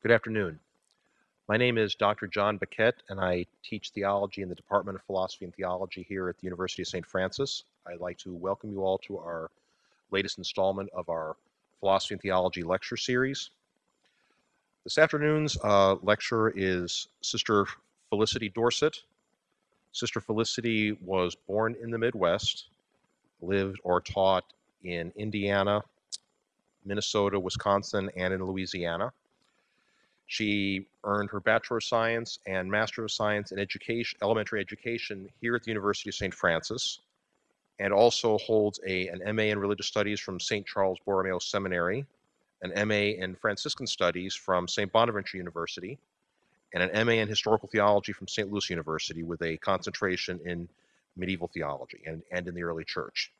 Good afternoon. My name is Dr. John Baquette, and I teach theology in the Department of Philosophy and Theology here at the University of St. Francis. I'd like to welcome you all to our latest installment of our Philosophy and Theology lecture series. This afternoon's uh, lecture is Sister Felicity Dorsett. Sister Felicity was born in the Midwest, lived or taught in Indiana, Minnesota, Wisconsin, and in Louisiana. She earned her Bachelor of Science and Master of Science in Education, Elementary Education here at the University of St. Francis, and also holds a, an MA in Religious Studies from St. Charles Borromeo Seminary, an MA in Franciscan Studies from St. Bonaventure University, and an MA in Historical Theology from St. Louis University with a concentration in medieval theology and, and in the early church.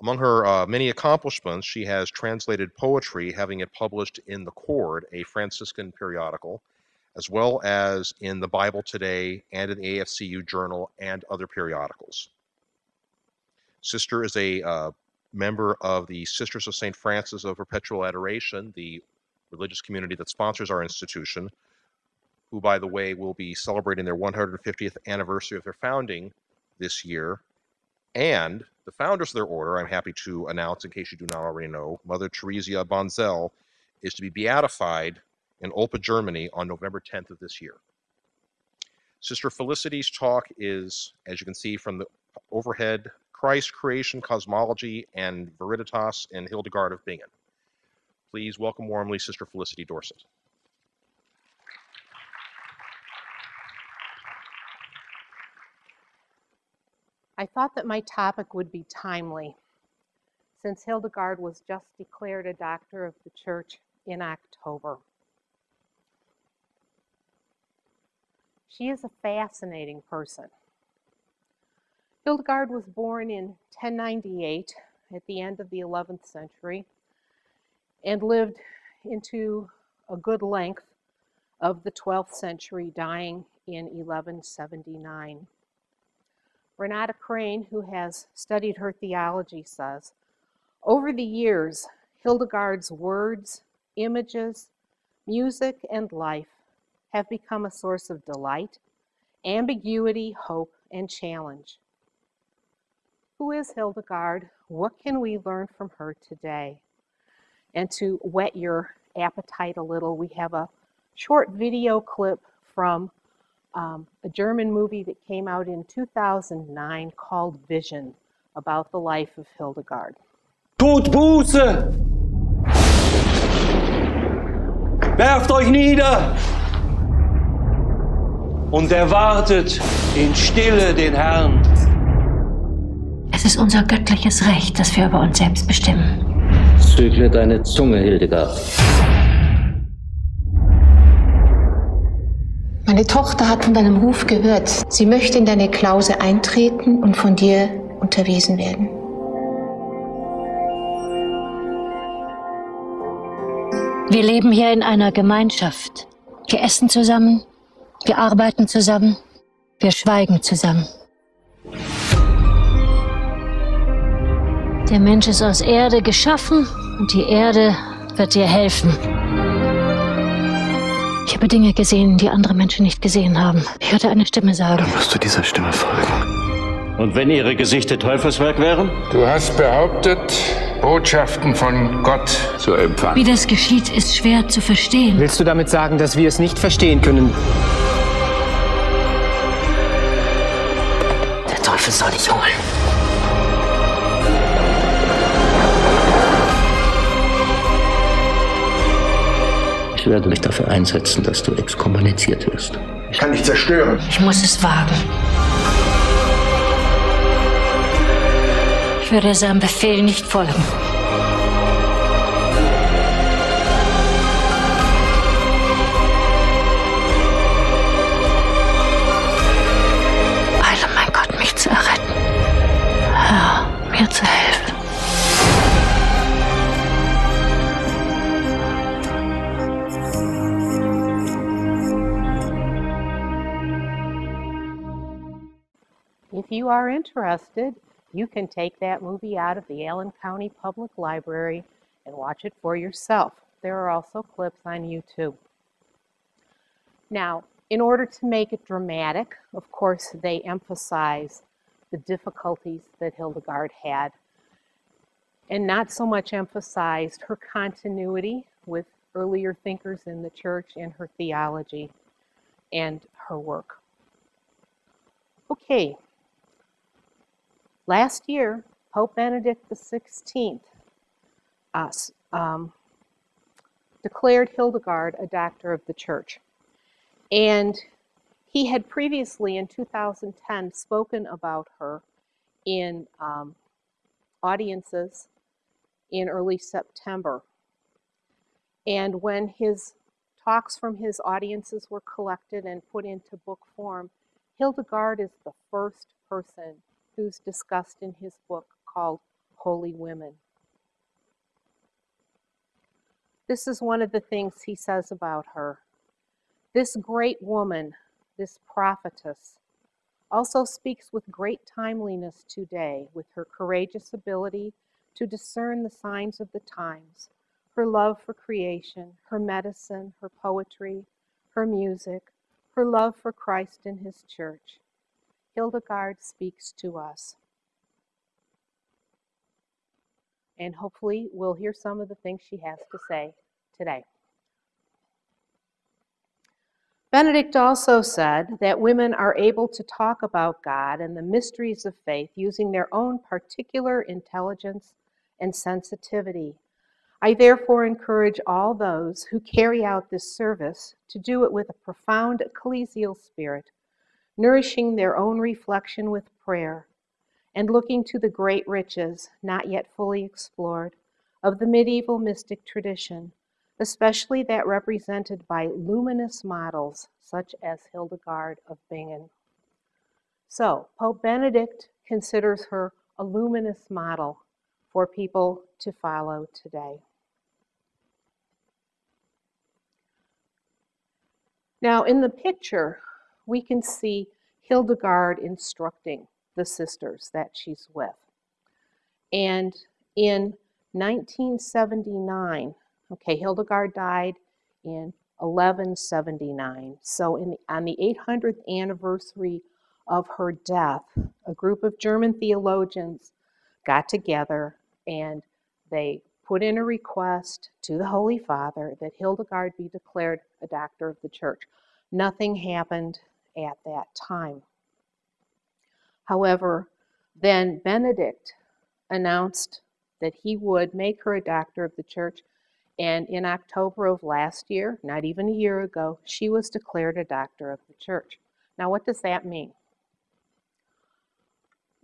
Among her uh, many accomplishments, she has translated poetry, having it published in The Cord, a Franciscan periodical, as well as in the Bible Today and in the AFCU Journal and other periodicals. Sister is a uh, member of the Sisters of St. Francis of Perpetual Adoration, the religious community that sponsors our institution, who, by the way, will be celebrating their 150th anniversary of their founding this year and the founders of their order, I'm happy to announce, in case you do not already know, Mother Theresia Bonzel is to be beatified in Olpe, Germany on November 10th of this year. Sister Felicity's talk is, as you can see from the overhead, Christ, Creation, Cosmology, and Viriditas in Hildegard of Bingen. Please welcome warmly Sister Felicity Dorsett. I thought that my topic would be timely since Hildegard was just declared a doctor of the church in October. She is a fascinating person. Hildegard was born in 1098 at the end of the 11th century and lived into a good length of the 12th century, dying in 1179. Renata Craine, who has studied her theology, says Over the years, Hildegard's words, images, music, and life have become a source of delight, ambiguity, hope, and challenge. Who is Hildegard? What can we learn from her today? And to whet your appetite a little, we have a short video clip from um, a German movie that came out in 2009 called Vision about the life of Hildegard. Tut Buße! Werft euch nieder und erwartet in Stille den Herrn. Es ist unser göttliches Recht, dass wir über uns selbst bestimmen. Zügle deine Zunge, Hildegard. Meine Tochter hat von deinem Ruf gehört. Sie möchte in deine Klause eintreten und von dir unterwiesen werden. Wir leben hier in einer Gemeinschaft. Wir essen zusammen, wir arbeiten zusammen, wir schweigen zusammen. Der Mensch ist aus Erde geschaffen und die Erde wird dir helfen. Ich habe Dinge gesehen, die andere Menschen nicht gesehen haben. Ich hörte eine Stimme sagen. Dann musst du dieser Stimme folgen. Und wenn ihre Gesichter Teufelswerk wären? Du hast behauptet, Botschaften von Gott zu empfangen. Wie das geschieht, ist schwer zu verstehen. Willst du damit sagen, dass wir es nicht verstehen können? Der Teufel soll dich holen. Ich werde mich dafür einsetzen, dass du exkommuniziert wirst. Ich kann dich zerstören. Ich muss es wagen. Ich würde seinem Befehl nicht folgen. You are interested, you can take that movie out of the Allen County Public Library and watch it for yourself. there are also clips on YouTube. Now, in order to make it dramatic, of course, they emphasize the difficulties that Hildegard had and not so much emphasized her continuity with earlier thinkers in the church and her theology and her work. Okay, last year, Pope Benedict XVI uh, um, declared Hildegard a doctor of the church. And he had previously, in 2010, spoken about her in um, audiences in early September. And when his talks from his audiences were collected and put into book form, Hildegard is the first person who's discussed in his book called Holy Women. This is one of the things he says about her. This great woman, this prophetess, also speaks with great timeliness today with her courageous ability to discern the signs of the times, her love for creation, her medicine, her poetry, her music, her love for Christ and his church. Hildegard speaks to us. And hopefully, we'll hear some of the things she has to say today. Benedict also said that women are able to talk about God and the mysteries of faith using their own particular intelligence and sensitivity. I therefore encourage all those who carry out this service to do it with a profound ecclesial spirit, nourishing their own reflection with prayer, and looking to the great riches, not yet fully explored, of the medieval mystic tradition especially that represented by luminous models such as Hildegard of Bingen. So, Pope Benedict considers her a luminous model for people to follow today. Now, in the picture, we can see Hildegard instructing the sisters that she's with. And in 1979, Okay, Hildegard died in 1179. So in on the 800th anniversary of her death, a group of German theologians got together and they put in a request to the Holy Father that Hildegard be declared a doctor of the church. Nothing happened at that time. However, then Benedict announced that he would make her a doctor of the church and in October of last year, not even a year ago, she was declared a doctor of the church. Now, what does that mean?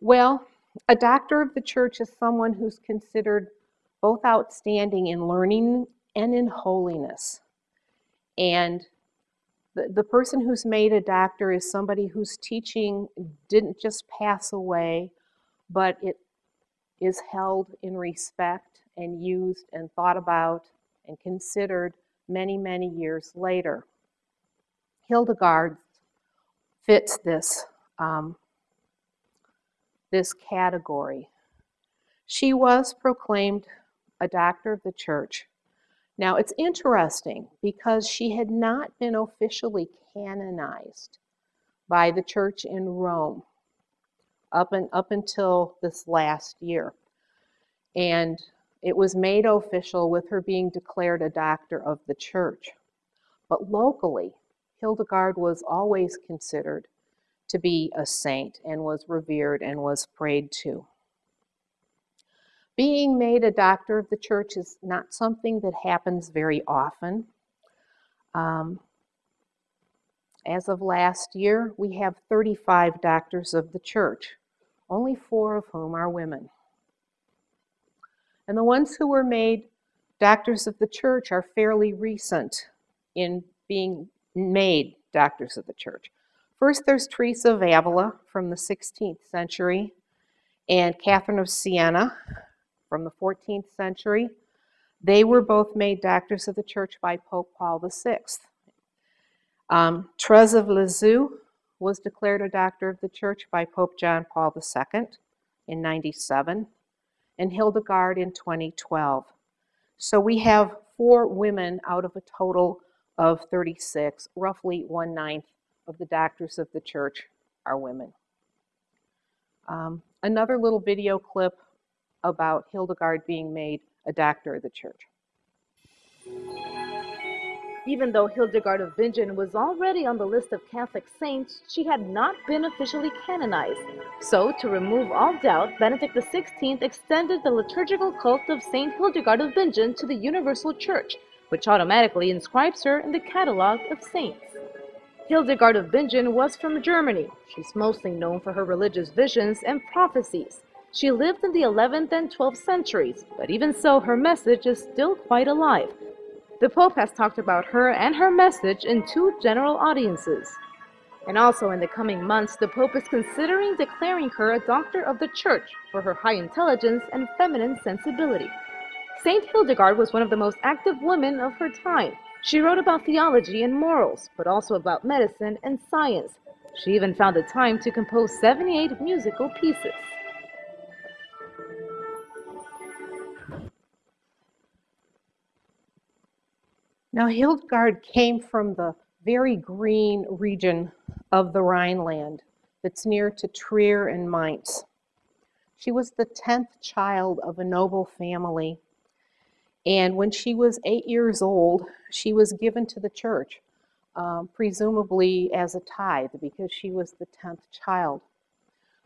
Well, a doctor of the church is someone who's considered both outstanding in learning and in holiness. And the, the person who's made a doctor is somebody whose teaching didn't just pass away, but it is held in respect and used and thought about and considered many, many years later. Hildegard fits this, um, this category. She was proclaimed a doctor of the church. Now, it's interesting because she had not been officially canonized by the church in Rome up, and, up until this last year. And it was made official with her being declared a doctor of the church. But locally, Hildegard was always considered to be a saint and was revered and was prayed to. Being made a doctor of the church is not something that happens very often. Um, as of last year, we have 35 doctors of the church, only four of whom are women. And the ones who were made doctors of the church are fairly recent in being made doctors of the church. First, there's Teresa of Avila from the 16th century and Catherine of Siena from the 14th century. They were both made doctors of the church by Pope Paul VI. Um, Therese of Lisieux was declared a doctor of the church by Pope John Paul II in 97 and Hildegard in 2012. So we have four women out of a total of 36, roughly one ninth of the doctors of the church are women. Um, another little video clip about Hildegard being made a doctor of the church. Even though Hildegard of Bingen was already on the list of Catholic saints, she had not been officially canonized. So, to remove all doubt, Benedict XVI extended the liturgical cult of Saint Hildegard of Bingen to the Universal Church, which automatically inscribes her in the catalogue of saints. Hildegard of Bingen was from Germany. She's mostly known for her religious visions and prophecies. She lived in the 11th and 12th centuries, but even so, her message is still quite alive. The Pope has talked about her and her message in two general audiences. And also in the coming months, the Pope is considering declaring her a doctor of the Church for her high intelligence and feminine sensibility. Saint Hildegard was one of the most active women of her time. She wrote about theology and morals, but also about medicine and science. She even found the time to compose 78 musical pieces. Now, Hildegard came from the very green region of the Rhineland that's near to Trier and Mainz. She was the 10th child of a noble family. And when she was eight years old, she was given to the church, um, presumably as a tithe, because she was the 10th child.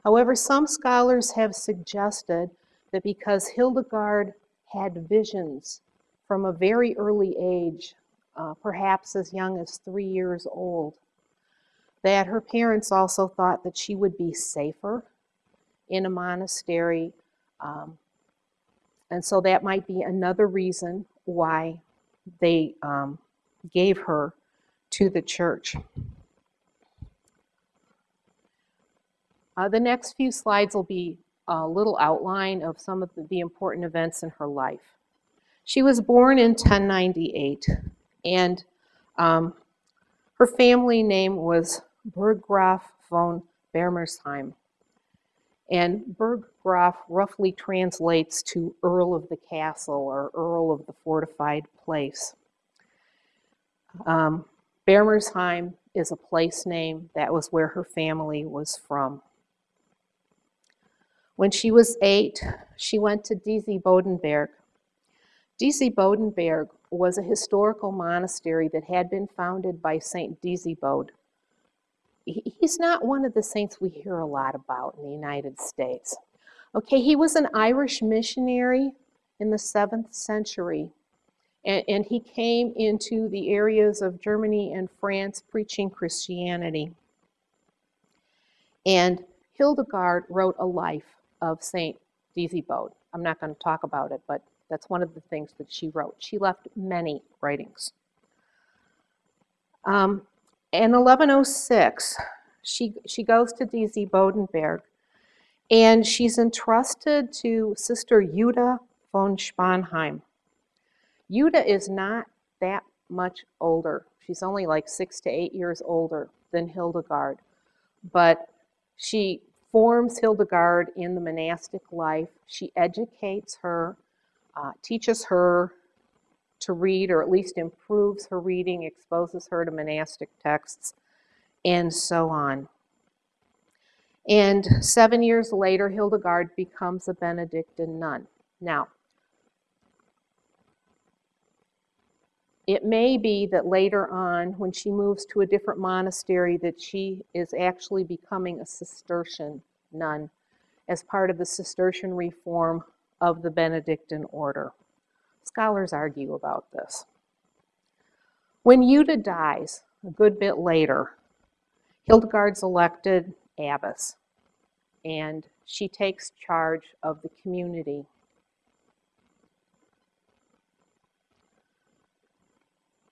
However, some scholars have suggested that because Hildegard had visions from a very early age, uh, perhaps as young as three years old, that her parents also thought that she would be safer in a monastery. Um, and so that might be another reason why they um, gave her to the church. Uh, the next few slides will be a little outline of some of the, the important events in her life. She was born in 1098, and um, her family name was Burggraf von Bermersheim. And Burggraf roughly translates to Earl of the Castle or Earl of the Fortified Place. Um, Bermersheim is a place name. That was where her family was from. When she was eight, she went to Disibodenberg, Disibodenberg was a historical monastery that had been founded by Saint Disibode. He's not one of the saints we hear a lot about in the United States. Okay, he was an Irish missionary in the seventh century, and, and he came into the areas of Germany and France preaching Christianity. And Hildegard wrote a life of Saint Disibode. I'm not going to talk about it, but that's one of the things that she wrote. She left many writings. Um, in 1106, she, she goes to Disibodenberg and she's entrusted to Sister Jutta von Spanheim. Jutta is not that much older. She's only like six to eight years older than Hildegard, but she forms Hildegard in the monastic life. She educates her uh, teaches her to read, or at least improves her reading, exposes her to monastic texts, and so on. And seven years later, Hildegard becomes a Benedictine nun. Now, it may be that later on, when she moves to a different monastery, that she is actually becoming a Cistercian nun as part of the Cistercian reform of the Benedictine order. Scholars argue about this. When Jutta dies, a good bit later, Hildegard's elected abbess, and she takes charge of the community.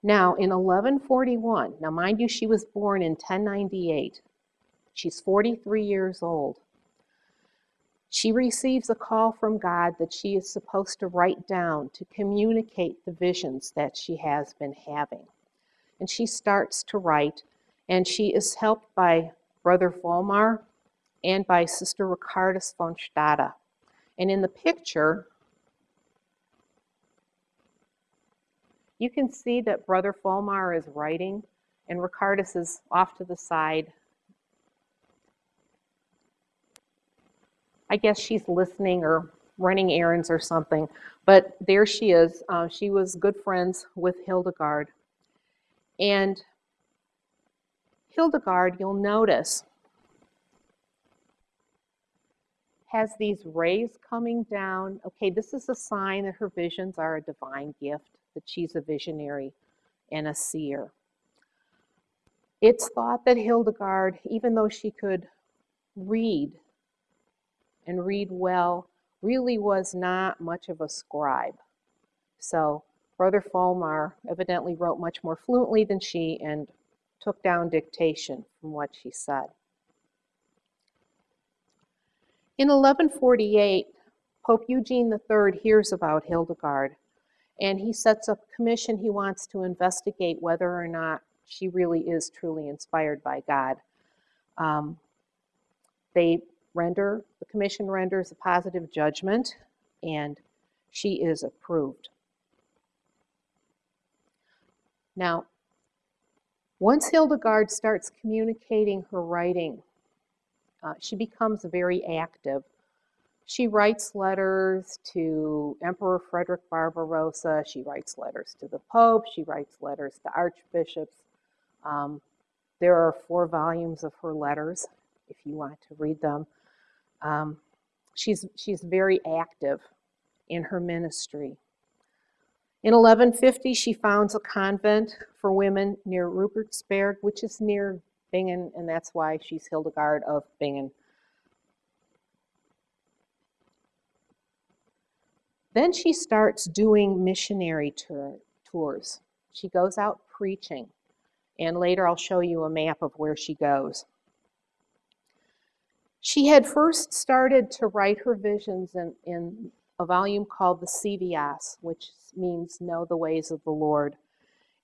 Now, in 1141, now mind you, she was born in 1098. She's 43 years old. She receives a call from God that she is supposed to write down to communicate the visions that she has been having. And she starts to write, and she is helped by Brother Volmar and by Sister Richardis von Stade. And in the picture, You can see that Brother Volmar is writing and Richardis is off to the side. I guess she's listening or running errands or something. But there she is. Uh, she was good friends with Hildegard. And Hildegard, you'll notice, has these rays coming down. Okay, this is a sign that her visions are a divine gift, that she's a visionary and a seer. It's thought that Hildegard, even though she could read and read well, really was not much of a scribe. So Brother Volmar evidently wrote much more fluently than she and took down dictation from what she said. In 1148, Pope Eugene III hears about Hildegard and he sets up a commission. He wants to investigate whether or not she really is truly inspired by God. Um, they render, the commission renders a positive judgment, and she is approved. Now, once Hildegard starts communicating her writing, uh, she becomes very active. She writes letters to Emperor Frederick Barbarossa. She writes letters to the Pope. She writes letters to archbishops. Um, there are four volumes of her letters if you want to read them. Um, she's, she's very active in her ministry. In 1150, she founds a convent for women near Rupertsberg, which is near Bingen, and that's why she's Hildegard of Bingen. Then she starts doing missionary tour, tours. She goes out preaching, and later I'll show you a map of where she goes. She had first started to write her visions in, in a volume called the Scivias, which means Know the Ways of the Lord.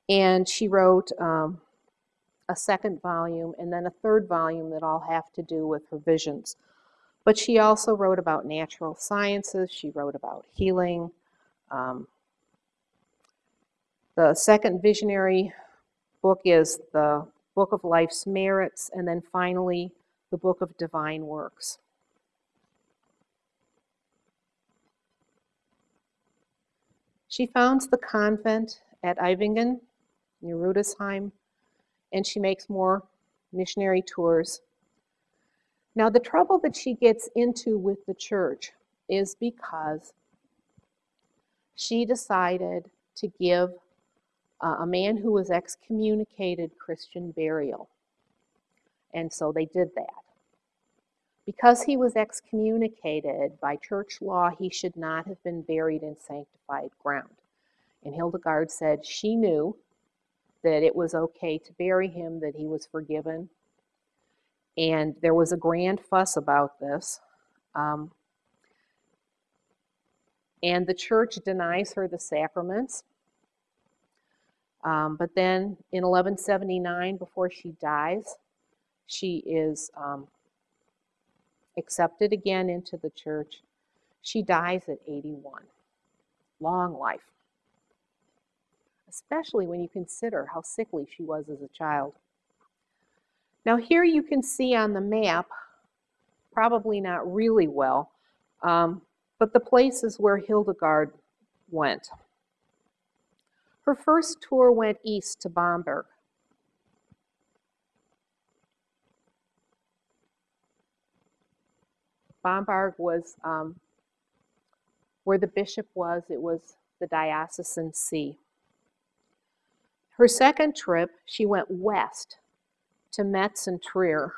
And she wrote um, a second volume and then a third volume that all have to do with her visions. But she also wrote about natural sciences, she wrote about healing. Um, the second visionary book is the Book of Life's Merits, and then finally, the Book of Divine Works. She founds the convent at Eibingen near Rudesheim, and she makes more missionary tours. Now, the trouble that she gets into with the church is because she decided to give uh, a man who was excommunicated Christian burial. And so they did that. Because he was excommunicated by church law, he should not have been buried in sanctified ground. And Hildegard said she knew that it was okay to bury him, that he was forgiven. And there was a grand fuss about this. Um, and the church denies her the sacraments. Um, but then in 1179, before she dies, she is um, accepted again into the church. She dies at 81. Long life, especially when you consider how sickly she was as a child. Now, here you can see on the map, probably not really well, um, but the places where Hildegard went. Her first tour went east to Bamberg. Bamberg was um, where the bishop was, it was the diocesan see. Her second trip, she went west to Metz and Trier.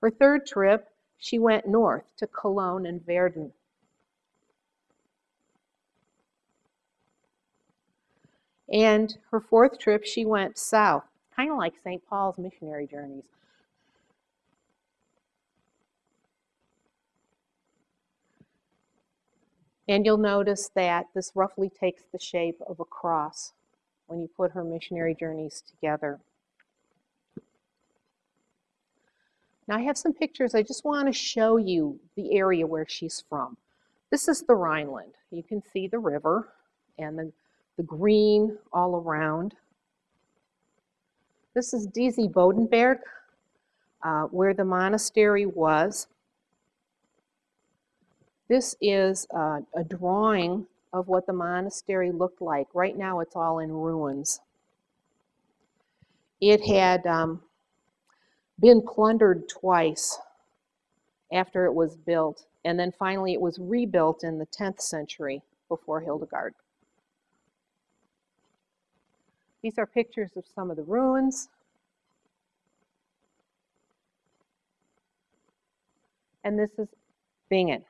Her third trip, she went north to Cologne and Verden. And her fourth trip, she went south kind of like St. Paul's missionary journeys. And you'll notice that this roughly takes the shape of a cross when you put her missionary journeys together. Now I have some pictures. I just want to show you the area where she's from. This is the Rhineland. You can see the river and the, the green all around. This is Disibodenberg, uh, where the monastery was. This is uh, a drawing of what the monastery looked like. Right now it's all in ruins. It had um, been plundered twice after it was built, and then finally it was rebuilt in the 10th century before Hildegard. These are pictures of some of the ruins. And this is Bingen.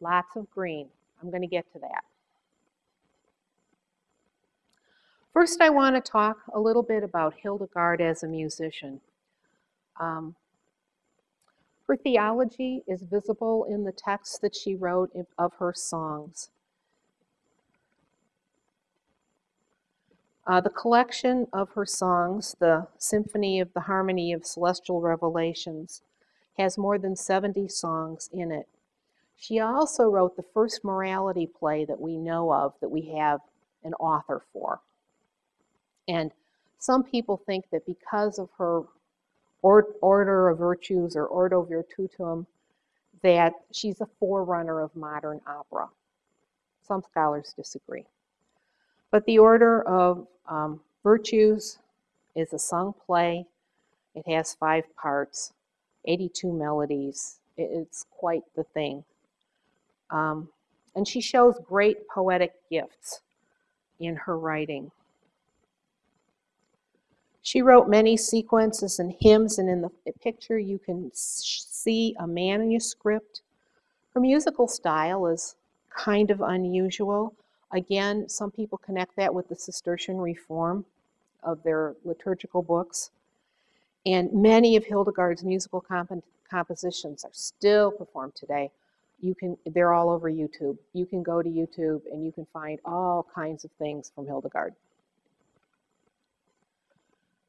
Lots of green. I'm going to get to that. First, I want to talk a little bit about Hildegard as a musician. Um, her theology is visible in the texts that she wrote of her songs. Uh, the collection of her songs, the Symphony of the Harmony of Celestial Revelations, has more than 70 songs in it. She also wrote the first morality play that we know of that we have an author for. And some people think that because of her order of virtues or ordo virtutum, that she's a forerunner of modern opera. Some scholars disagree. But the order of um, virtues is a sung play. It has five parts, 82 melodies. It's quite the thing. Um, and she shows great poetic gifts in her writing. She wrote many sequences and hymns, and in the picture you can see a manuscript. Her musical style is kind of unusual. Again, some people connect that with the Cistercian reform of their liturgical books. And many of Hildegard's musical comp compositions are still performed today. You can, they're all over YouTube. You can go to YouTube and you can find all kinds of things from Hildegard.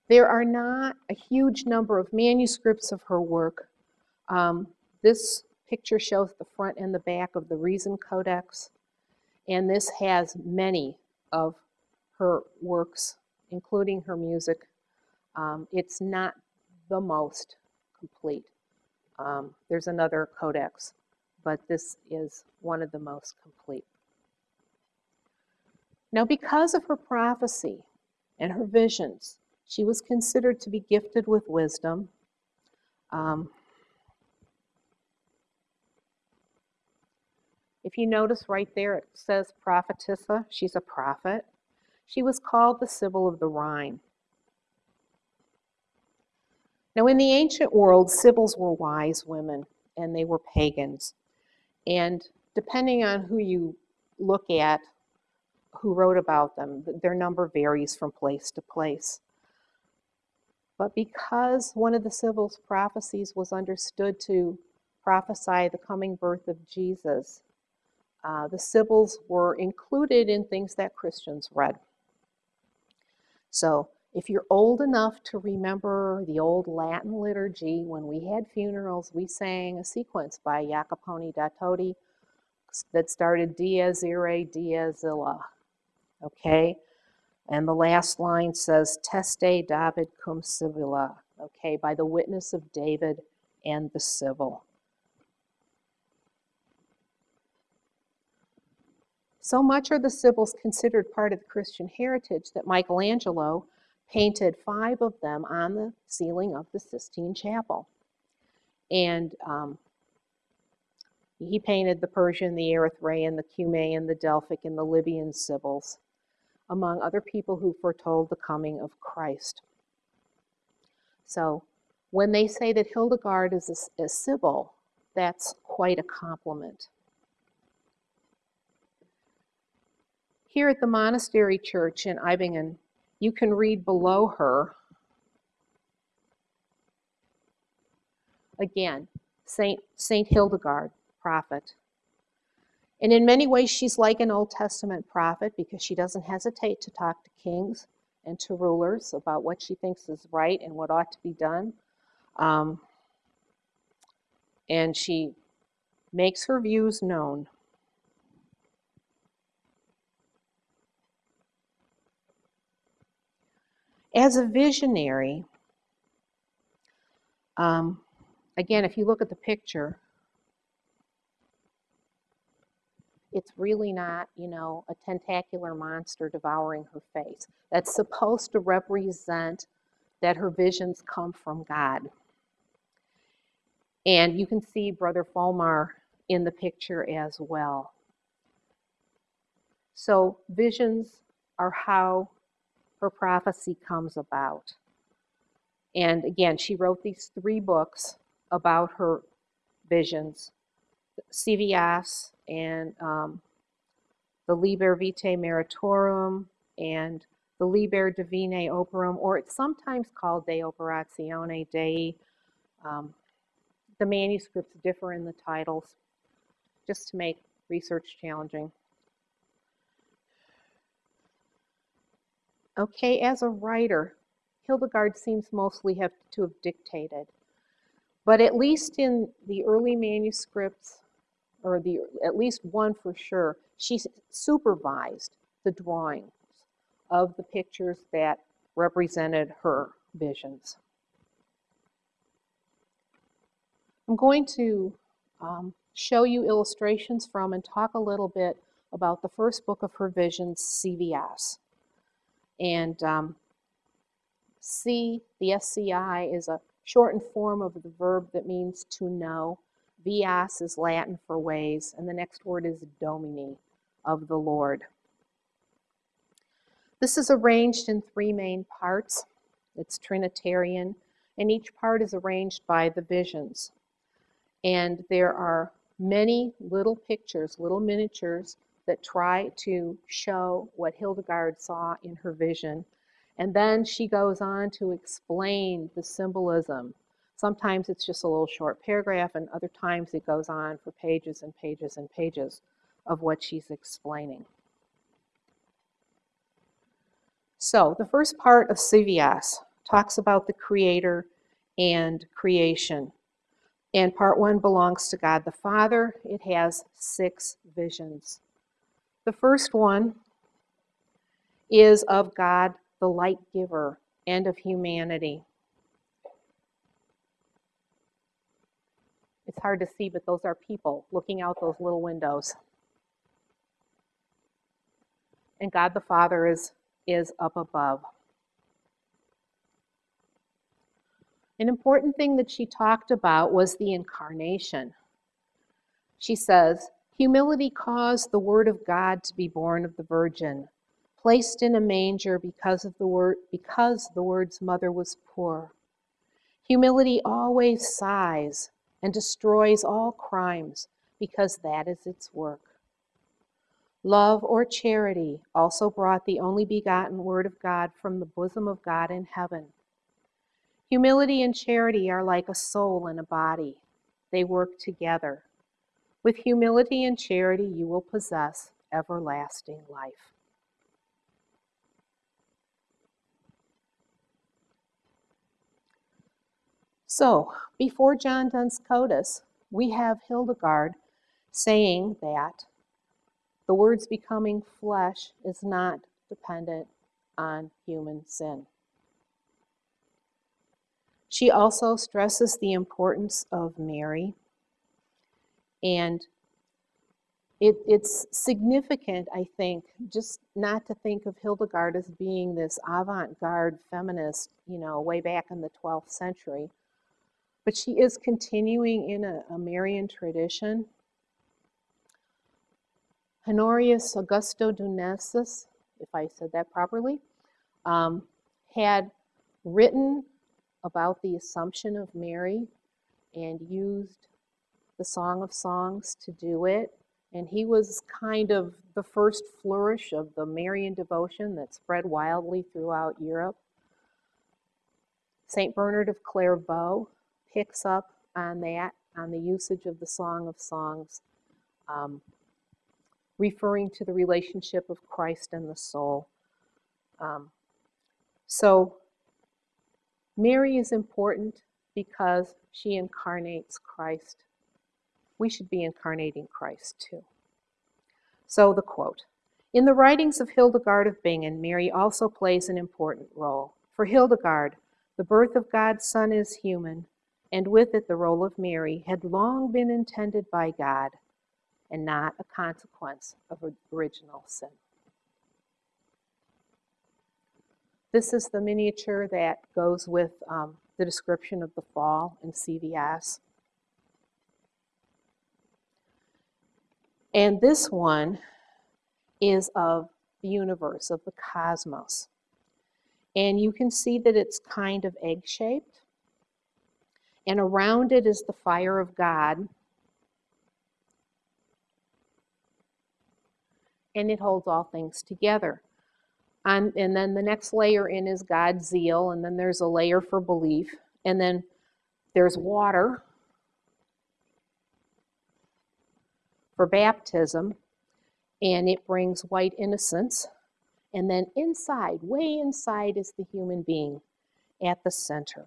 There are not a huge number of manuscripts of her work. Um, this picture shows the front and the back of the Riesen Codex, and this has many of her works, including her music. Um, it's not the most complete. Um, there's another codex, but this is one of the most complete. Now, because of her prophecy and her visions, she was considered to be gifted with wisdom. Um, if you notice right there, it says prophetessa. She's a prophet. She was called the Sibyl of the Rhine. Now, in the ancient world, Sibyls were wise women and they were pagans. And depending on who you look at, who wrote about them, their number varies from place to place. But because one of the Sibyl's prophecies was understood to prophesy the coming birth of Jesus, uh, the Sibyls were included in things that Christians read. So if you're old enough to remember the old Latin liturgy, when we had funerals, we sang a sequence by Jacopone da Todi that started Dies irae, Dies illa. Okay? And the last line says, Teste David cum Sibylla, okay, by the witness of David and the Sibyl. So much are the Sibyls considered part of the Christian heritage that Michelangelo painted five of them on the ceiling of the Sistine Chapel. And um, he painted the Persian, the Erythraean, the Cumaean, the Delphic, and the Libyan Sibyls among other people who foretold the coming of Christ. So when they say that Hildegard is a, a Sibyl, that's quite a compliment. Here at the monastery church in Eibingen, you can read below her again Saint, Saint Hildegard, prophet. And in many ways, she's like an Old Testament prophet because she doesn't hesitate to talk to kings. and to rulers about what she thinks is right and what ought to be done. Um, and she makes her views known. As a visionary, um, again, if you look at the picture, it's really not, you know, a tentacular monster devouring her face. That's supposed to represent that her visions come from God. And you can see Brother Volmar in the picture as well. So, visions are how her prophecy comes about. And again, she wrote these three books about her visions Scivias and um, the Liber Vitae Meritorum and the Liber Divinae Operum, or it's sometimes called De Operatione Dei. Um, the manuscripts differ in the titles just to make research challenging. Okay, as a writer, Hildegard seems mostly have to have dictated. But at least in the early manuscripts, or the at least one for sure, she supervised the drawings of the pictures that represented her visions. I'm going to um, show you illustrations from and talk a little bit about the first book of her visions, Scivias. And um, C, the SCI, is a shortened form of the verb that means to know. Vias is Latin for ways, and the next word is domini, of the Lord. This is arranged in three main parts. It's Trinitarian, and each part is arranged by the visions. And there are many little pictures, little miniatures that try to show what Hildegard saw in her vision. And then she goes on to explain the symbolism. Sometimes it's just a little short paragraph, and other times it goes on for pages and pages and pages of what she's explaining. So, the first part of Scivias talks about the Creator and creation. And part one belongs to God the Father. It has six visions. The first one is of God, the light giver, and of humanity. It's hard to see, but those are people looking out those little windows. And God the Father is, is up above. An important thing that she talked about was the incarnation. She says, Humility caused the Word of God to be born of the Virgin, placed in a manger because of the word because the Word's mother was poor. Humility always sighs and destroys all crimes because that is its work. Love or charity also brought the only begotten Word of God from the bosom of God in heaven. Humility and charity are like a soul and a body, they work together. With humility and charity, you will possess everlasting life. So, before John Duns Scotus, we have Hildegard saying that the words becoming flesh is not dependent on human sin. She also stresses the importance of Mary. And it, it's significant, I think, just not to think of Hildegard as being this avant garde feminist, you know, way back in the 12th century. But she is continuing in a, a Marian tradition. Honorius Augustodunensis, if I said that properly, um, had written about the Assumption of Mary and used the Song of Songs to do it. And he was kind of the first flourish of the Marian devotion that spread wildly throughout Europe. St. Bernard of Clairvaux picks up on that, on the usage of the Song of Songs, um, referring to the relationship of Christ and the soul. Um, So, Mary is important because she incarnates Christ. We should be incarnating Christ too. So, the quote In the writings of Hildegard of Bingen, Mary also plays an important role. For Hildegard, the birth of God's Son is human, and with it the role of Mary had long been intended by God and not a consequence of original sin. This is the miniature that goes with um, the description of the fall in Scivias. And this one is of the universe, of the cosmos. And you can see that it's kind of egg shaped. And around it is the fire of God. And it holds all things together. and then the next layer in is God's zeal, and then there's a layer for belief, and then there's water for baptism, and it brings white innocence. And then inside, way inside, is the human being at the center.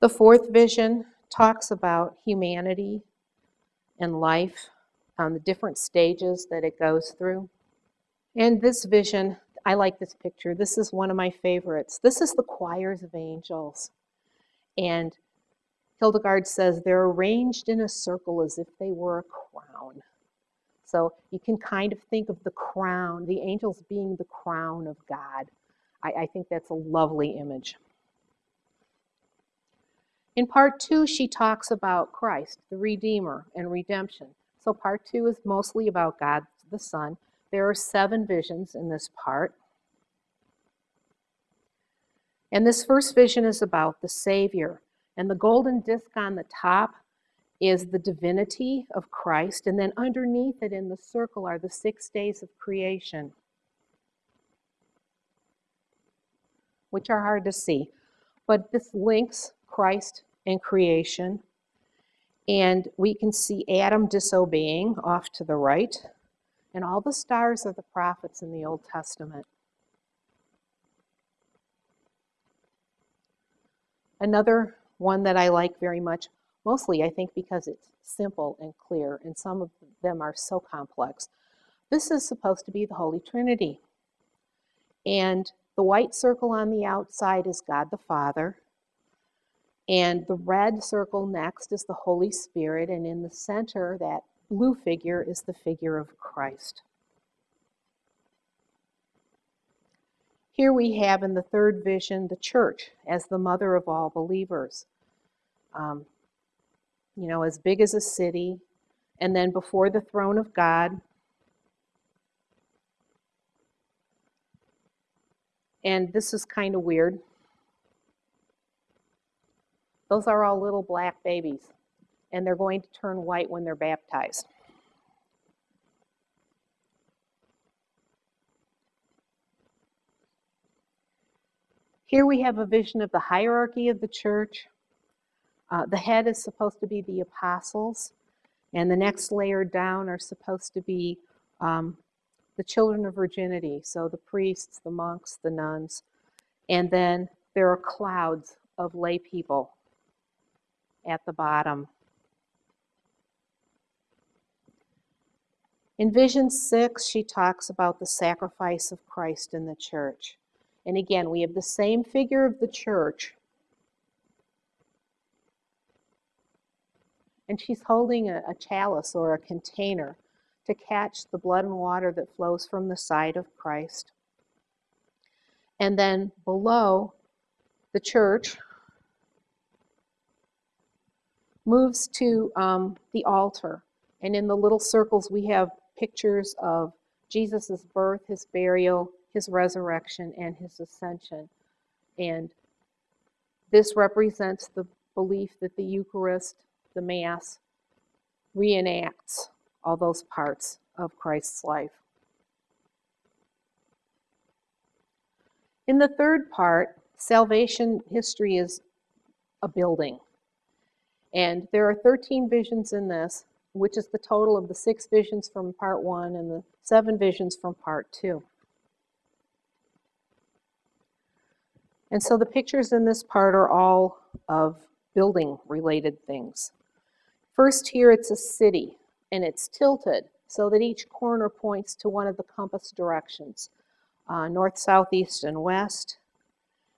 The fourth vision talks about humanity and life on the different stages that it goes through. And this vision, I like this picture. This is one of my favorites. This is the choirs of angels. And Hildegard says they're arranged in a circle as if they were a crown. So you can kind of think of the crown, the angels being the crown of God. I, I think that's a lovely image. In part two, she talks about Christ, the Redeemer, and redemption. So part two is mostly about God the Son. There are seven visions in this part. And this first vision is about the Savior. And the golden disc on the top is the divinity of Christ. And then underneath it in the circle are the six days of creation, which are hard to see. But this links Christ and creation. And we can see Adam disobeying off to the right. And all the stars are the prophets in the Old Testament. Another one that I like very much, mostly I think because it's simple and clear, and some of them are so complex. This is supposed to be the Holy Trinity. And the white circle on the outside is God the Father. And the red circle next is the Holy Spirit. And in the center, that blue figure is the figure of Christ. Here we have in the third vision the church as the mother of all believers. Um, you know, as big as a city, and then before the throne of God. And this is kind of weird. Those are all little black babies, and they're going to turn white when they're baptized. Here we have a vision of the hierarchy of the church. Uh, the head is supposed to be the apostles, and the next layer down are supposed to be um, the children of virginity, so the priests, the monks, the nuns. And then there are clouds of lay people at the bottom. In Vision 6, she talks about the sacrifice of Christ in the church. And again, we have the same figure of the church. And she's holding a, a, chalice or a container to catch the blood and water that flows from the side of Christ. And then below the church moves to um, the altar. And in the little circles, we have pictures of Jesus' birth, his burial, his resurrection and his ascension. And this represents the belief that the Eucharist, the Mass, reenacts all those parts of Christ's life. In the third part, salvation history is a building. And there are 13 visions in this, which is the total of the six visions from part one and the seven visions from part two. And so the pictures in this part are all of building related things. First, here it's a city and it's tilted so that each corner points to one of the compass directions uh, north, south, east, and west.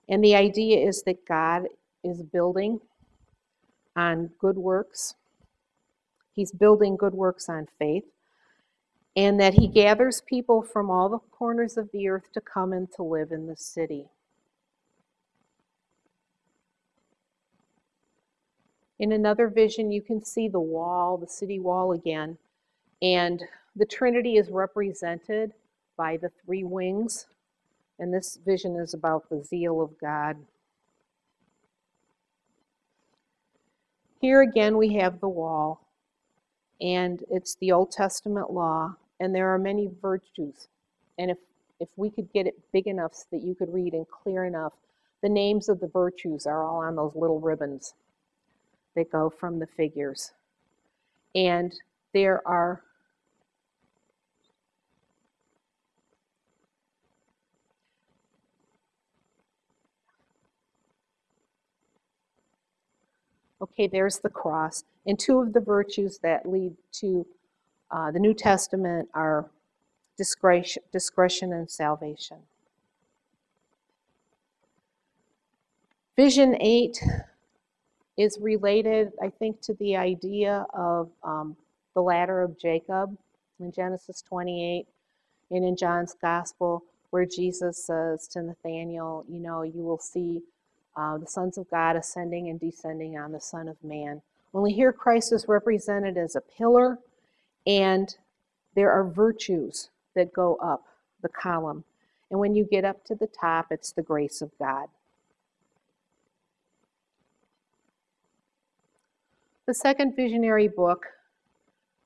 And the idea is that God is building on good works. He's building good works on faith. And that he gathers people from all the corners of the earth to come and to live in the city. In another vision, you can see the wall, the city wall again. And the Trinity is represented by the three wings. And this vision is about the zeal of God. Here again, we have the wall, and it's the Old Testament law, and there are many virtues. And if, if we could get it big enough so that you could read and clear enough, the names of the virtues are all on those little ribbons that go from the figures. And there are Okay, there's the cross. And two of the virtues that lead to uh, the New Testament are discretion, discretion and salvation. Vision 8 is related, I think, to the idea of um, the ladder of Jacob in Genesis 28 and in John's Gospel, where Jesus says to Nathanael, You know, you will see uh, the sons of God ascending and descending on the Son of Man. Only here Christ is represented as a pillar, and there are virtues that go up the column. And when you get up to the top, it's the grace of God. The second visionary book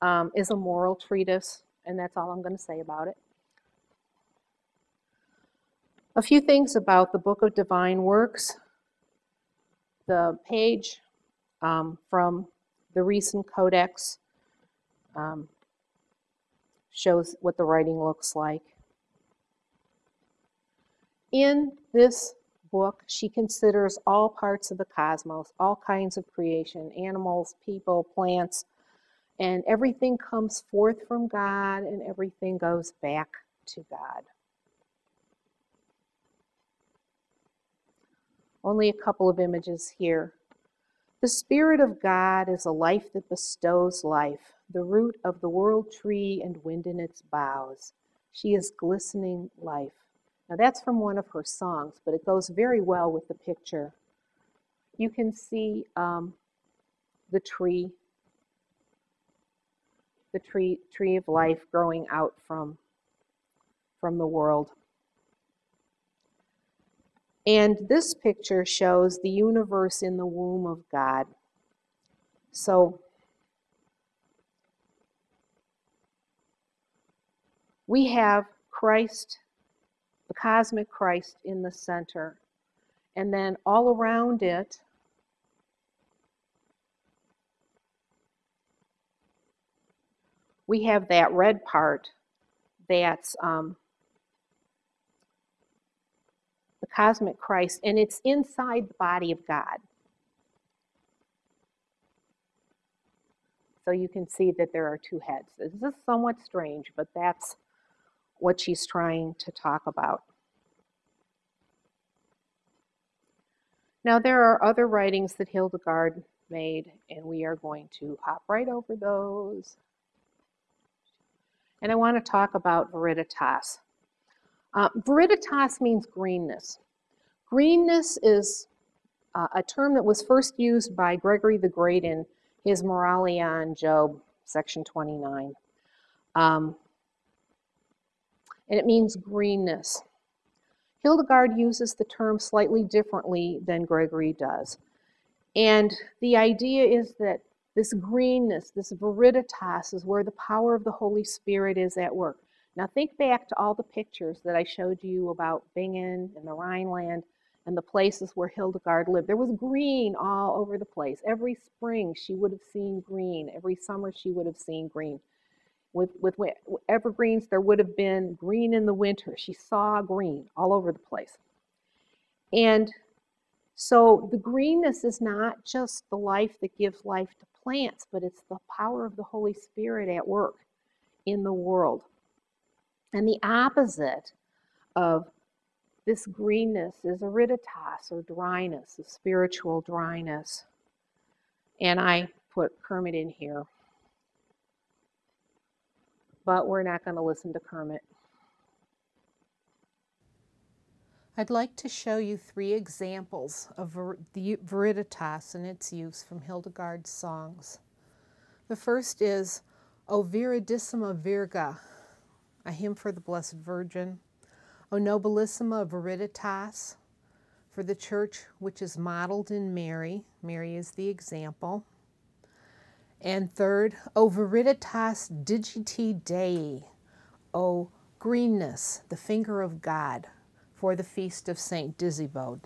um, is a moral treatise, and that's all I'm going to say about it. A few things about the Book of Divine Works the page um, from the Riesen codex um, shows what the writing looks like. In this book, she considers all parts of the cosmos, all kinds of creation, animals, people, plants, and everything comes forth from God and everything goes back to God. Only a couple of images here. The Spirit of God is a life that bestows life, the root of the world tree and wind in its boughs. She is glistening life. Now that's from one of her songs, but it goes very well with the picture. You can see um, the tree, the tree, tree of life growing out from, from the world. And this picture shows the universe in the womb of God. So we have Christ, the cosmic Christ, in the center. And then all around it, we have that red part that's um, cosmic Christ, and it's inside the body of God. So you can see that there are two heads. This is somewhat strange, but that's what she's trying to talk about. Now, there are other writings that Hildegard made, and we are going to hop right over those. And I want to talk about Viriditas. Uh, viriditas means greenness. Greenness is uh, a term that was first used by Gregory the Great in his Moralia on Job, section 29. Um, and it means greenness. Hildegard uses the term slightly differently than Gregory does. And the idea is that this greenness, this viriditas, is where the power of the Holy Spirit is at work. Now think back to all the pictures that I showed you about Bingen and the Rhineland and the places where Hildegard lived. There was green all over the place. Every spring she would have seen green. Every summer she would have seen green. With, with evergreens, there would have been green in the winter. She saw green all over the place. And so the greenness is not just the life that gives life to plants, but it's the power of the Holy Spirit at work in the world. And the opposite of this greenness is ariditas or dryness, a spiritual dryness. And I put Kermit in here. But we're not going to listen to Kermit. I'd like to show you three examples of the viriditas and its use from Hildegard's songs. The first is O Viridissima Virga, a hymn for the Blessed Virgin. O Nobilissima Viriditas, for the church which is modeled in Mary. Mary is the example. And third, O Viriditas Digiti Dei, O greenness, the finger of God, for the feast of Saint Disibode.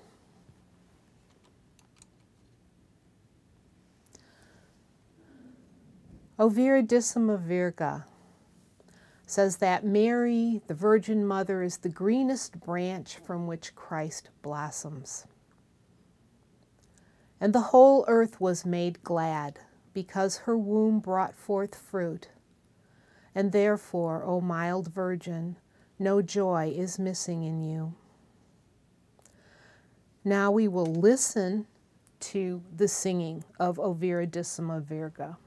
O Viridissima Virga, says that Mary, the Virgin Mother, is the greenest branch from which Christ blossoms. And the whole earth was made glad, because her womb brought forth fruit. And therefore, O mild Virgin, no joy is missing in you. Now we will listen to the singing of O Viridissima Virga.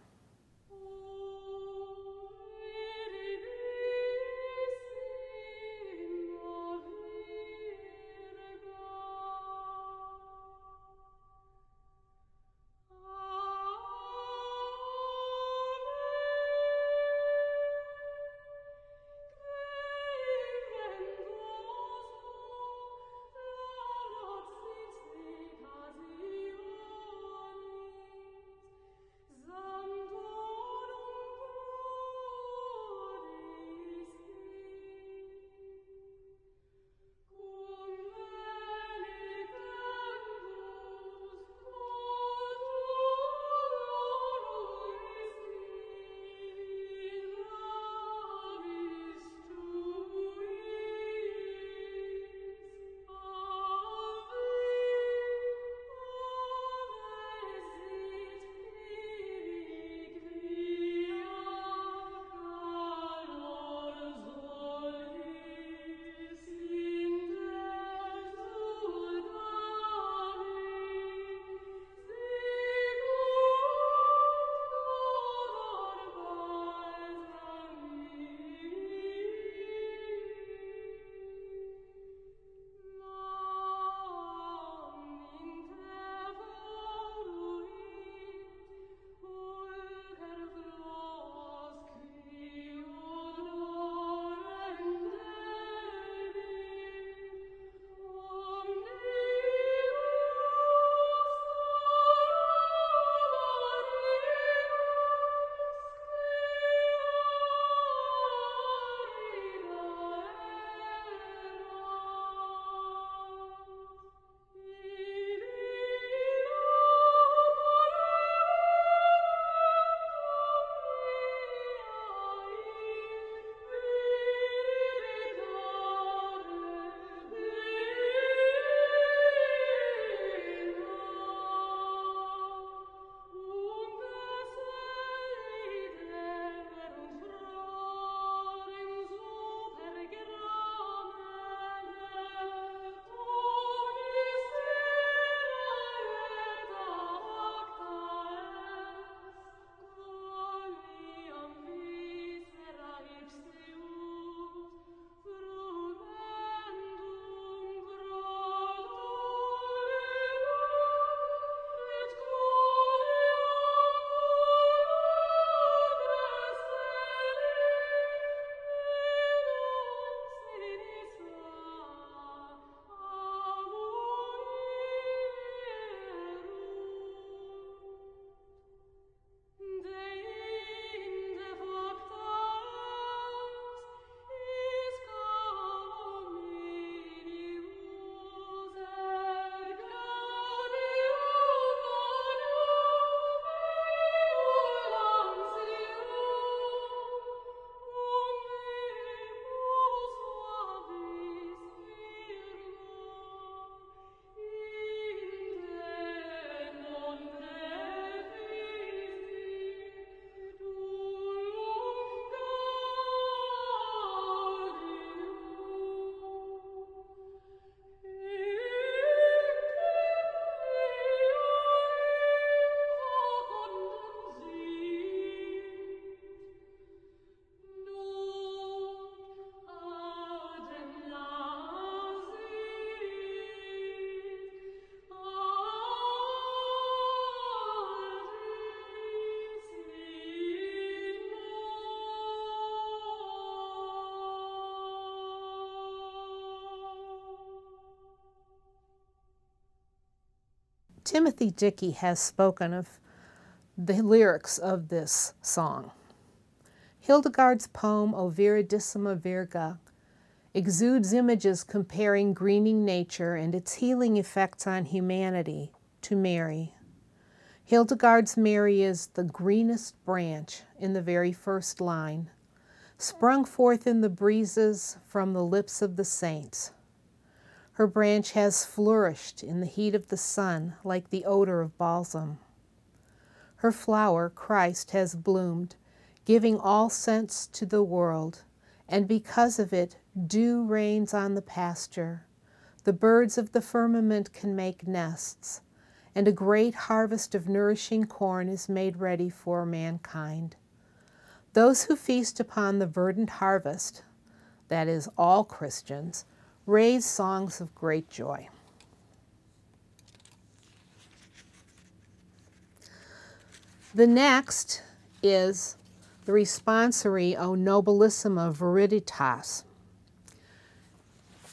Timothy Dickey has spoken of the lyrics of this song. Hildegard's poem, O Viridissima Virga, exudes images comparing greening nature and its healing effects on humanity to Mary. Hildegard's Mary is the greenest branch in the very first line, sprung forth in the breezes from the lips of the saints. Her branch has flourished in the heat of the sun like the odor of balsam. Her flower, Christ, has bloomed, giving all sense to the world, and because of it, dew rains on the pasture. The birds of the firmament can make nests, and a great harvest of nourishing corn is made ready for mankind. Those who feast upon the verdant harvest, that is, all Christians, raise songs of great joy. The next is the responsory O Nobilissima Viriditas.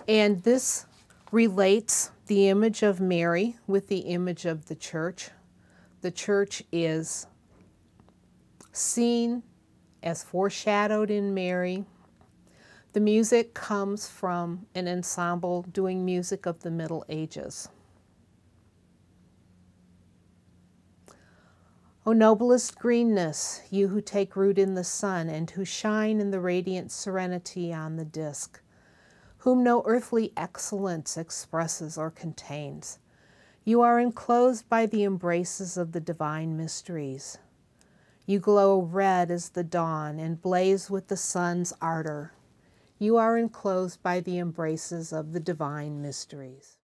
And this relates the image of Mary with the image of the church. The church is seen as foreshadowed in Mary. The music comes from an ensemble doing music of the Middle Ages. O noblest greenness, you who take root in the sun and who shine in the radiant serenity on the disk, whom no earthly excellence expresses or contains, you are enclosed by the embraces of the divine mysteries. You glow red as the dawn and blaze with the sun's ardor. You are enclosed by the embraces of the divine mysteries.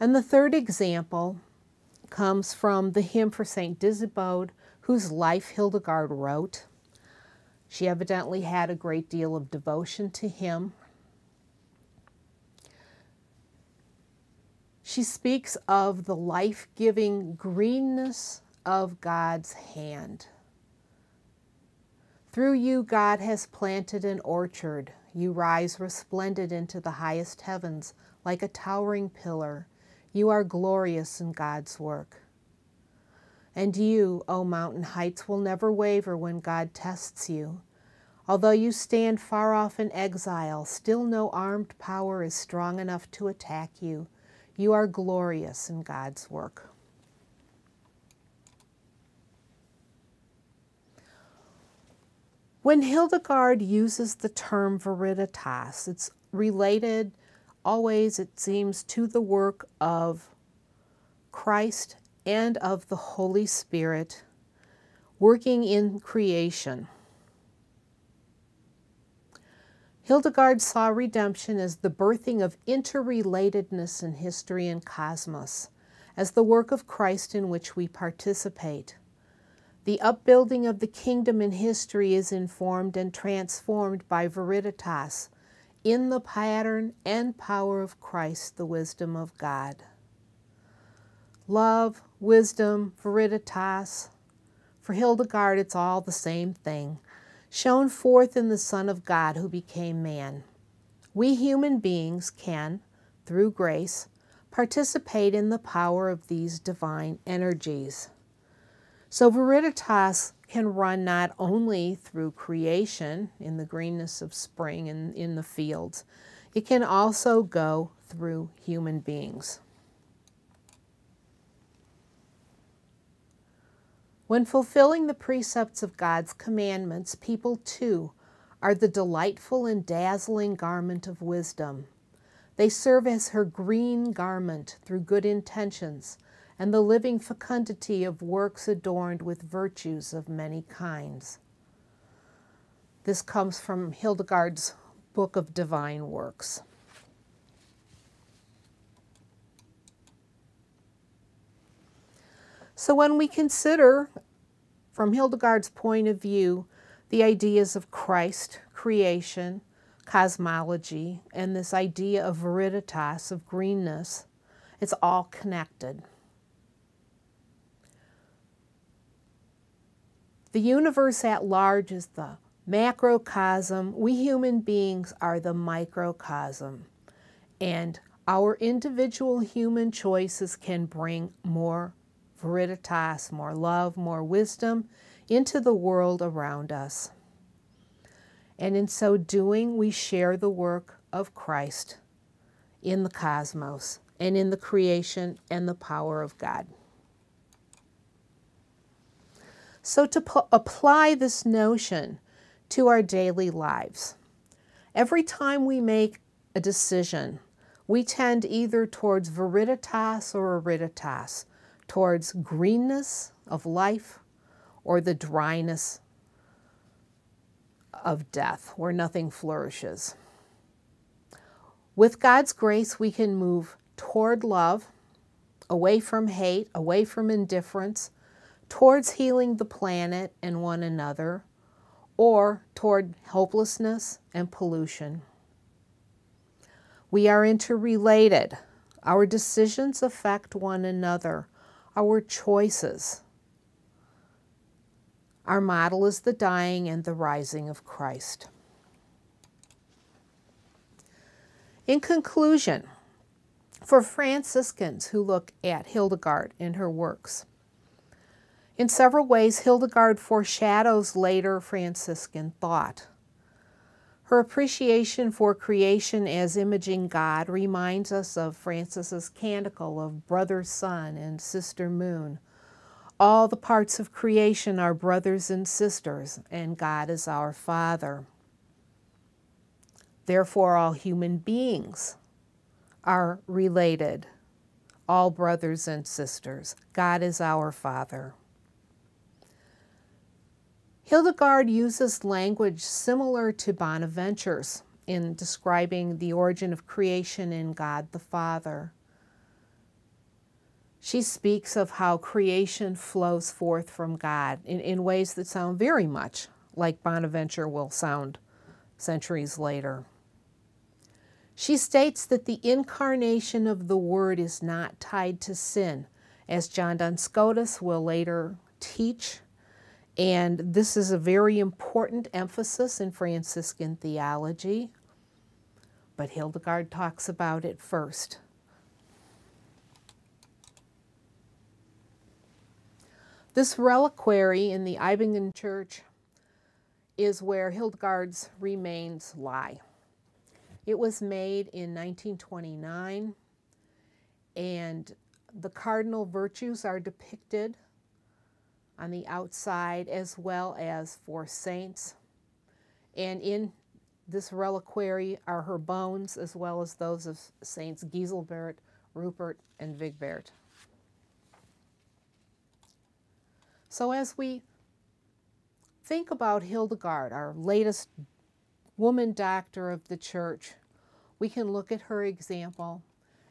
And the third example comes from the hymn for St. Disibode, whose life Hildegard wrote. She evidently had a great deal of devotion to him. She speaks of the life giving greenness of God's hand. Through you, God has planted an orchard. You rise resplendent into the highest heavens like a towering pillar. You are glorious in God's work. And you, O mountain heights, will never waver when God tests you. Although you stand far off in exile, still no armed power is strong enough to attack you. You are glorious in God's work. When Hildegard uses the term viriditas, it's related always, it seems, to the work of Christ and of the Holy Spirit working in creation. Hildegard saw redemption as the birthing of interrelatedness in history and cosmos, as the work of Christ in which we participate. The upbuilding of the kingdom in history is informed and transformed by viriditas, in the pattern and power of Christ, the wisdom of God. Love, wisdom, viriditas. For Hildegard, it's all the same thing, shown forth in the Son of God who became man. We human beings can, through grace, participate in the power of these divine energies. So viriditas can run not only through creation in the greenness of spring and in the fields, it can also go through human beings. When fulfilling the precepts of God's commandments, people too are the delightful and dazzling garment of wisdom. They serve as her green garment through good intentions and the living fecundity of works adorned with virtues of many kinds. This comes from Hildegard's Book of Divine Works. So, when we consider, from Hildegard's point of view, the ideas of Christ, creation, cosmology, and this idea of viriditas, of greenness, it's all connected. The universe at large is the macrocosm. We human beings are the microcosm. And our individual human choices can bring more viriditas, more love, more wisdom into the world around us. And in so doing, we share the work of Christ in the cosmos and in the creation and the power of God. So, to apply this notion to our daily lives, every time we make a decision, we tend either towards viriditas or ariditas, towards greenness of life or the dryness of death, where nothing flourishes. With God's grace, we can move toward love, away from hate, away from indifference, towards healing the planet and one another, or toward hopelessness and pollution. We are interrelated. Our decisions affect one another, our choices. Our model is the dying and the rising of Christ. In conclusion, for Franciscans who look at Hildegard and her works, in several ways, Hildegard foreshadows later Franciscan thought. Her appreciation for creation as imaging God reminds us of Francis's canticle of Brother Sun and Sister Moon, All the parts of creation are brothers and sisters, and God is our Father. Therefore, all human beings are related, all brothers and sisters. God is our Father. Hildegard uses language similar to Bonaventure's in describing the origin of creation in God the Father. She speaks of how creation flows forth from God in, in ways that sound very much like Bonaventure will sound centuries later. She states that the incarnation of the Word is not tied to sin, as John Duns Scotus will later teach. And this is a very important emphasis in Franciscan theology. But Hildegard talks about it first. This reliquary in the Eibingen Church is where Hildegard's remains lie. It was made in 1929, and the cardinal virtues are depicted on the outside as well as for saints. And in this reliquary are her bones as well as those of Saints Giselbert, Rupert, and Wigbert. So as we think about Hildegard, our latest woman doctor of the church, we can look at her example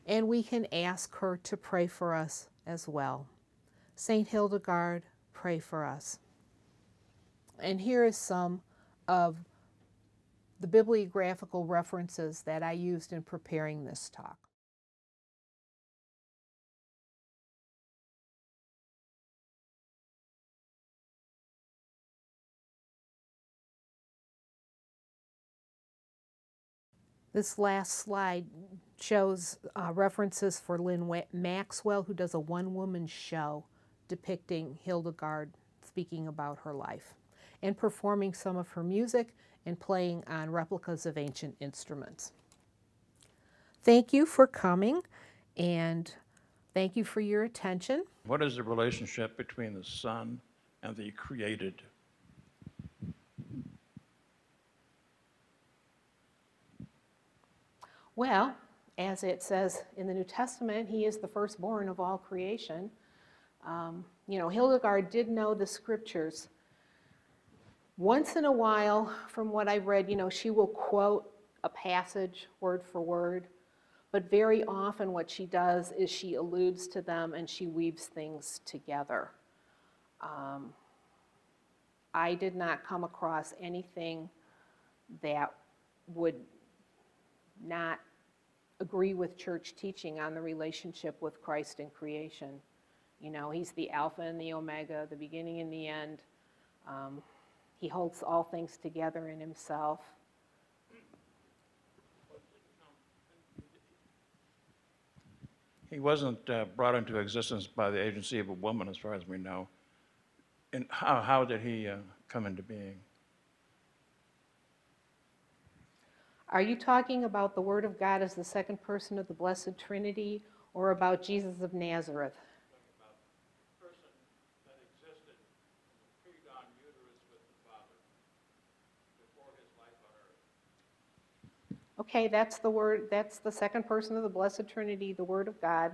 and we can ask her to pray for us as well. Saint Hildegard, pray for us. And here is some of the bibliographical references that I used in preparing this talk. This last slide shows uh, references for Linn Maxwell, who does a one-woman show depicting Hildegard speaking about her life and performing some of her music and playing on replicas of ancient instruments. Thank you for coming and thank you for your attention. What is the relationship between the Son and the created? Well, as it says in the New Testament, he is the firstborn of all creation. Um, you know, Hildegard did know the scriptures. Once in a while, from what I've read, you know, she will quote a passage word for word, but very often what she does is she alludes to them and she weaves things together. Um, I did not come across anything that would not agree with church teaching on the relationship with Christ and creation. You know, he's the Alpha and the Omega, the beginning and the end. Um, he holds all things together in himself. He wasn't uh, brought into existence by the agency of a woman, as far as we know. And how, how did he uh, come into being? Are you talking about the Word of God as the second person of the Blessed Trinity or about Jesus of Nazareth? Okay, that's the word, that's the second person of the Blessed Trinity, the Word of God.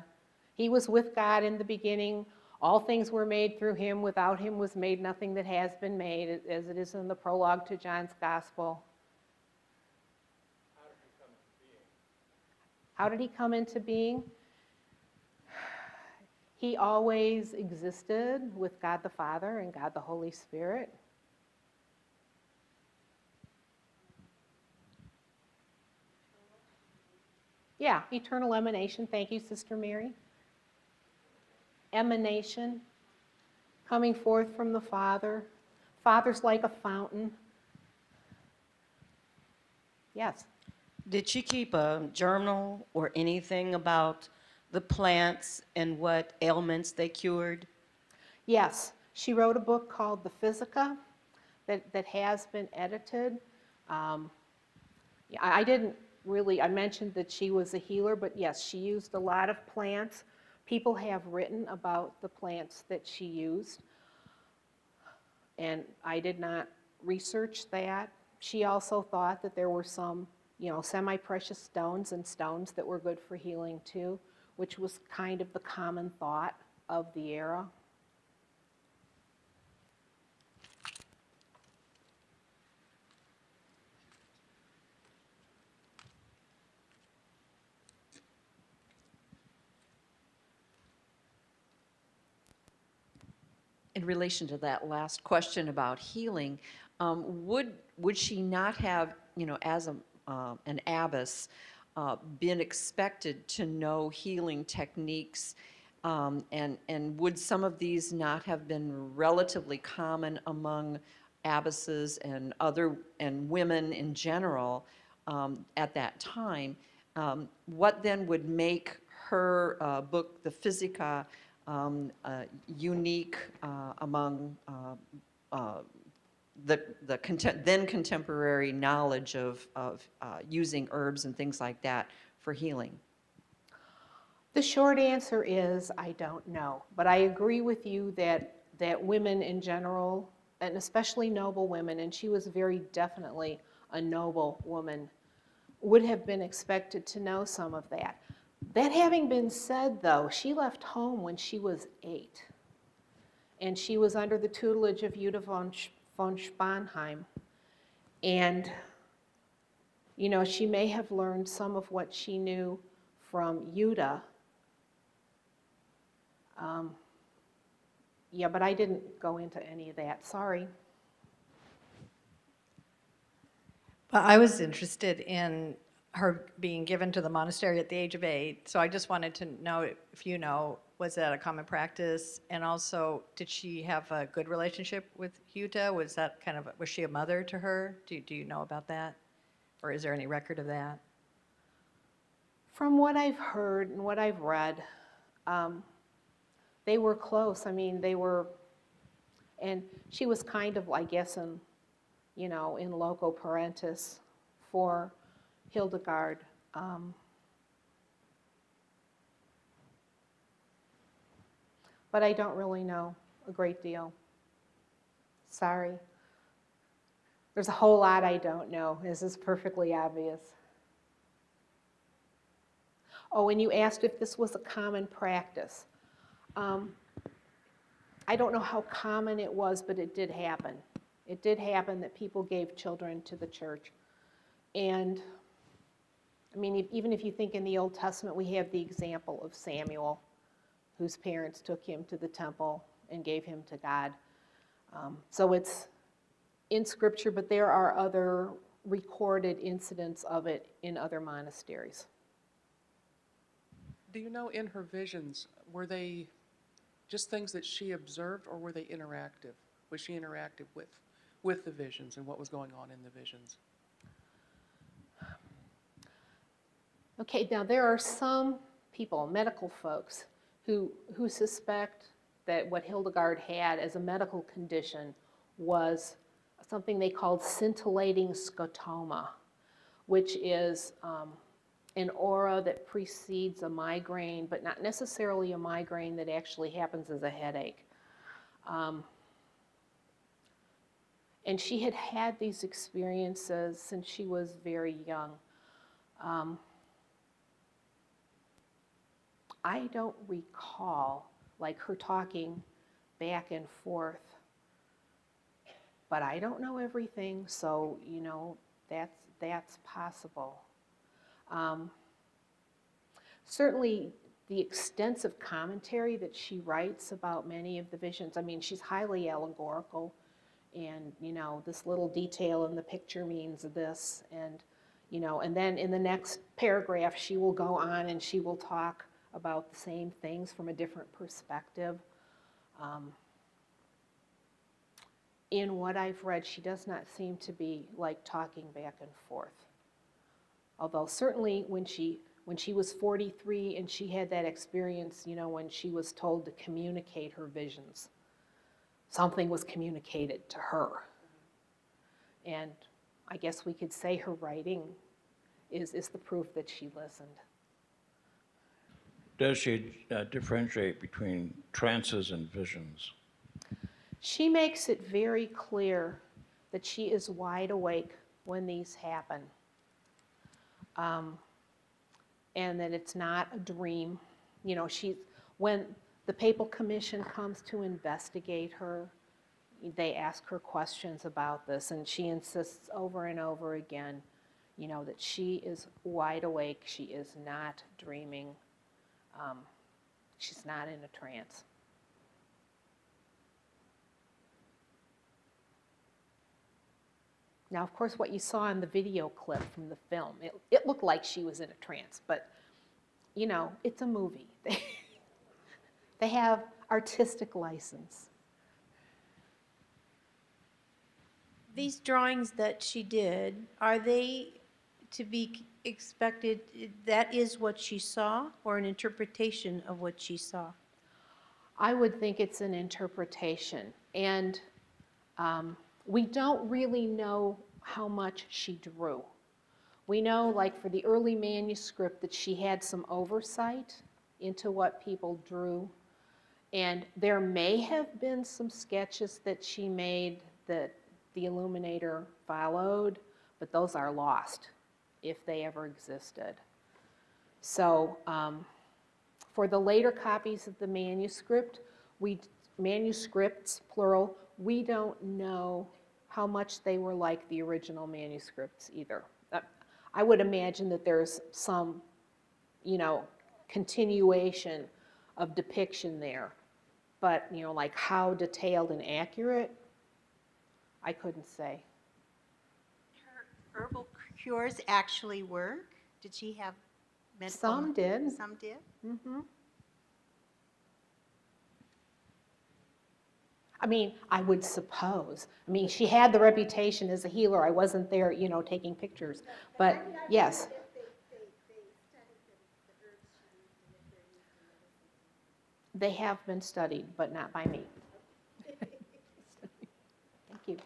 He was with God in the beginning. All things were made through him. Without him was made nothing that has been made, as it is in the prologue to John's Gospel. How did he come into being? He always existed with God the Father and God the Holy Spirit. Yeah, eternal emanation. Thank you, Sister Mary. Emanation, coming forth from the Father. Father's like a fountain. Yes. Did she keep a journal or anything about the plants and what ailments they cured? Yes. She wrote a book called The Physica that, that has been edited. Um, I didn't really, I mentioned that she was a healer, but yes, she used a lot of plants people have written about the plants that she used, and I did not research that. She also thought that there were some, you know, semi-precious stones and stones that were good for healing too, which was kind of the common thought of the era. In relation to that last question about healing, um, would, would she not have, you know, as a, uh, an abbess, uh, been expected to know healing techniques? Um, and, and would some of these not have been relatively common among abbesses and other, and women in general um, at that time? Um, what then would make her uh, book, The Physica, um, uh, unique uh, among uh, uh, the, the then contemporary knowledge of, of uh, using herbs and things like that for healing? The short answer is I don't know, but I agree with you that that women in general, and especially noble women, and she was very definitely a noble woman, would have been expected to know some of that. That having been said, though, she left home when she was eight. And she was under the tutelage of Jutta von, von Spanheim. And, you know, she may have learned some of what she knew from Jutta. Um, yeah, but I didn't go into any of that. Sorry. Well, I was interested in her being given to the monastery at the age of eight. So I just wanted to know if you know, was that a common practice? And also, did she have a good relationship with Jutta? Was that kind of, was she a mother to her? Do, do you know about that? Or is there any record of that? From what I've heard and what I've read, um, they were close. I mean, they were, and she was kind of, I guess, in, you know, in loco parentis for Hildegard. Um, but I don't really know a great deal. Sorry. There's a whole lot I don't know. This is perfectly obvious. Oh, and you asked if this was a common practice. Um, I don't know how common it was, but it did happen. It did happen that people gave children to the church. And I mean, even if you think in the Old Testament, we have the example of Samuel, whose parents took him to the temple and gave him to God. Um, so it's in Scripture, but there are other recorded incidents of it in other monasteries. Do you know in her visions, were they just things that she observed or were they interactive? Was she interactive with, with the visions and what was going on in the visions? Okay, now there are some people, medical folks, who, who suspect that what Hildegard had as a medical condition was something they called scintillating scotoma, which is um, an aura that precedes a migraine, but not necessarily a migraine that actually happens as a headache. Um, and she had had these experiences since she was very young. Um, I don't recall like her talking back and forth. But I don't know everything, so you know that's that's possible. Um, certainly, the extensive commentary that she writes about many of the visions. I mean, she's highly allegorical, and you know this little detail in the picture means this, and you know, and then in the next paragraph she will go on and she will talk about the same things from a different perspective. Um, in what I've read, she does not seem to be like talking back and forth. Although certainly when she when she was 43 and she had that experience, you know, when she was told to communicate her visions, something was communicated to her. And I guess we could say her writing is, is the proof that she listened. Does she uh, differentiate between trances and visions? She makes it very clear that she is wide awake when these happen. Um, and that it's not a dream. You know, she, when the Papal Commission comes to investigate her, they ask her questions about this, and she insists over and over again, you know, that she is wide awake, she is not dreaming, um, she's not in a trance. Now, of course, what you saw in the video clip from the film, it, it looked like she was in a trance, but you know, it's a movie. They, they have artistic license. These drawings that she did, are they to be expected, that is what she saw, or an interpretation of what she saw? I would think it's an interpretation. And um, we don't really know how much she drew. We know, like for the early manuscript, that she had some oversight into what people drew. And there may have been some sketches that she made that the illuminator followed, but those are lost if they ever existed. So um, for the later copies of the manuscript, we manuscripts plural, we don't know how much they were like the original manuscripts either. Uh, I would imagine that there's some, you know, continuation of depiction there. But, you know, like how detailed and accurate, I couldn't say. Herbal cures actually work? Did she have medical? Some did. Some did? Mm-hmm. I mean, I would suppose. I mean, she had the reputation as a healer. I wasn't there, you know, taking pictures. But yes. They have been studied, but not by me. Thank you.